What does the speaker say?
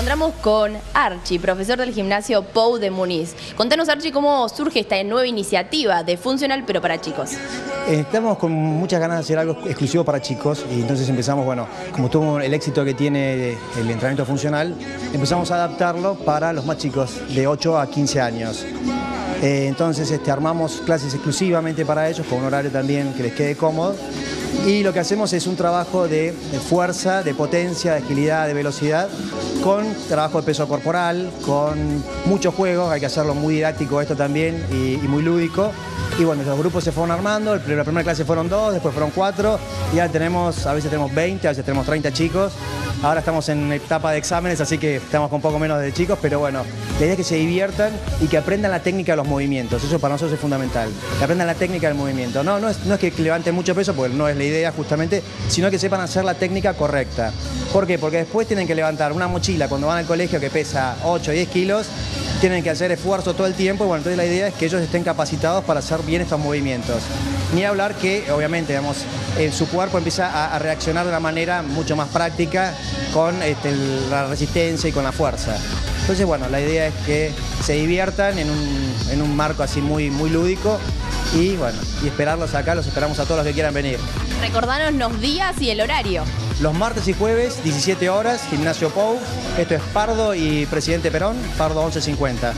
Estamos con Archie, profesor del gimnasio Pou de Muniz. Contanos, Archie, cómo surge esta nueva iniciativa de Funcional, pero para chicos. Eh, estamos con muchas ganas de hacer algo exclusivo para chicos y entonces empezamos, bueno, como tuvo el éxito que tiene el entrenamiento funcional, empezamos a adaptarlo para los más chicos, de 8 a 15 años. Eh, entonces este, armamos clases exclusivamente para ellos, con un horario también que les quede cómodo. Y lo que hacemos es un trabajo de, fuerza, de potencia, de agilidad, de velocidad, con trabajo de peso corporal, con muchos juegos, hay que hacerlo muy didáctico esto también y, muy lúdico. Y bueno, los grupos se fueron armando, la primera clase fueron dos, después fueron cuatro, y ya tenemos, a veces tenemos 20, a veces tenemos 30 chicos. Ahora estamos en etapa de exámenes, así que estamos con poco menos de chicos, pero bueno, la idea es que se diviertan y que aprendan la técnica de los movimientos. Eso para nosotros es fundamental. Que aprendan la técnica del movimiento. No, no es, no es que levanten mucho peso, porque no es la idea justamente, sino que sepan hacer la técnica correcta. ¿Por qué? Porque después tienen que levantar una mochila cuando van al colegio que pesa 8 o 10 kilos tienen que hacer esfuerzo todo el tiempo. Bueno, entonces la idea es que ellos estén capacitados para hacer bien estos movimientos. Ni hablar que, obviamente, digamos, en su cuerpo empieza a, reaccionar de una manera mucho más práctica con este, la resistencia y con la fuerza. Entonces, bueno, la idea es que se diviertan en un, marco así muy, muy lúdico y bueno, y esperarlos acá, los esperamos a todos los que quieran venir. Recordanos los días y el horario. Los martes y jueves, 17 horas, Gimnasio Pou. Esto es Pardo y Presidente Perón, Pardo 1150.